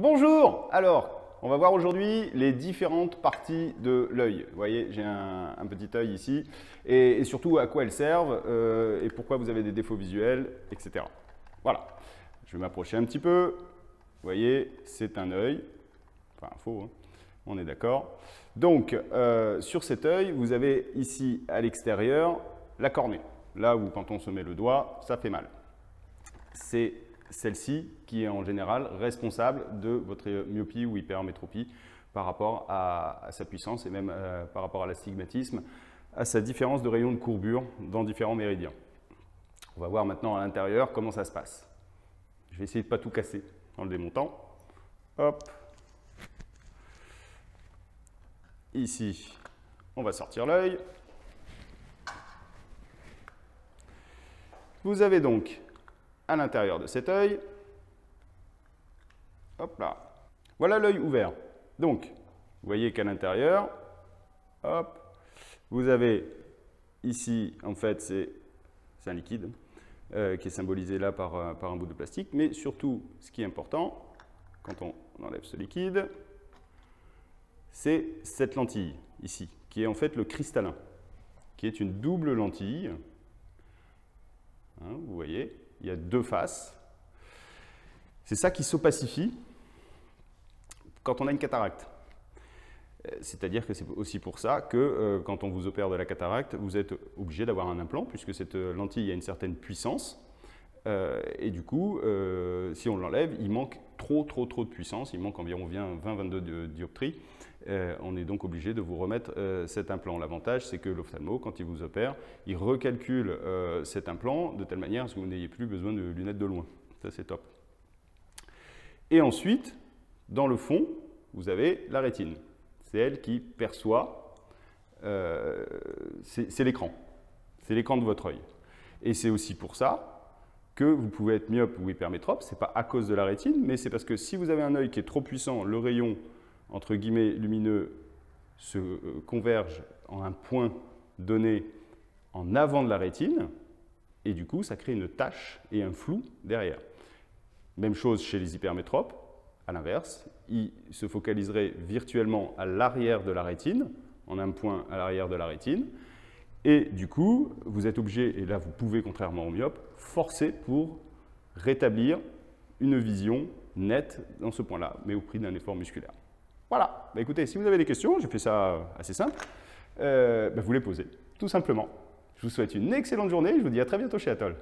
Bonjour Alors, on va voir aujourd'hui les différentes parties de l'œil. Vous voyez, j'ai un, petit œil ici, et, surtout à quoi elles servent, euh, et pourquoi vous avez des défauts visuels, etc. Voilà. Je vais m'approcher un petit peu. Vous voyez, c'est un œil. Enfin, faux, hein. on est d'accord. Donc, euh, sur cet œil, vous avez ici, à l'extérieur, la cornée. Là où, quand on se met le doigt, ça fait mal. C'est celle-ci qui est en général responsable de votre myopie ou hypermétropie par rapport à, sa puissance et même euh, par rapport à l'astigmatisme, à sa différence de rayon de courbure dans différents méridiens. On va voir maintenant à l'intérieur comment ça se passe. Je vais essayer de ne pas tout casser en le démontant. Hop. Ici, on va sortir l'œil. Vous avez donc à l'intérieur de cet œil. Hop là. Voilà l'œil ouvert. Donc, vous voyez qu'à l'intérieur, hop, vous avez ici, en fait, c'est un liquide euh, qui est symbolisé là par, euh, par un bout de plastique. Mais surtout, ce qui est important, quand on enlève ce liquide, c'est cette lentille ici, qui est en fait le cristallin, qui est une double lentille. Hein, vous voyez, il y a deux faces. C'est ça qui s'opacifie quand on a une cataracte. Euh, c'est-à-dire que c'est aussi pour ça que euh, quand on vous opère de la cataracte, vous êtes obligé d'avoir un implant, puisque cette euh, lentille a une certaine puissance. et du coup, si on l'enlève, il manque trop, trop, trop de puissance. Il manque environ 20-22 dioptries. on est donc obligé de vous remettre cet implant. L'avantage, c'est que l'ophtalmo, quand il vous opère, il recalcule cet implant de telle manière que vous n'ayez plus besoin de lunettes de loin. Ça, c'est top. Et ensuite, dans le fond, vous avez la rétine c'est elle qui perçoit, euh, c'est l'écran, c'est l'écran de votre œil. Et c'est aussi pour ça que vous pouvez être myope ou hypermétrope, ce n'est pas à cause de la rétine, mais c'est parce que si vous avez un œil qui est trop puissant, le rayon, entre guillemets, lumineux se euh, converge en un point donné en avant de la rétine, et du coup, ça crée une tache et un flou derrière. Même chose chez les hypermétropes, à l'inverse, il se focaliserait virtuellement à l'arrière de la rétine, en un point à l'arrière de la rétine, et du coup, vous êtes obligé, et là vous pouvez, contrairement au myope, forcer pour rétablir une vision nette dans ce point-là, mais au prix d'un effort musculaire. Voilà, bah, écoutez, si vous avez des questions, j'ai fait ça assez simple, euh, bah, vous les posez, tout simplement. Je vous souhaite une excellente journée, je vous dis à très bientôt chez Atoll.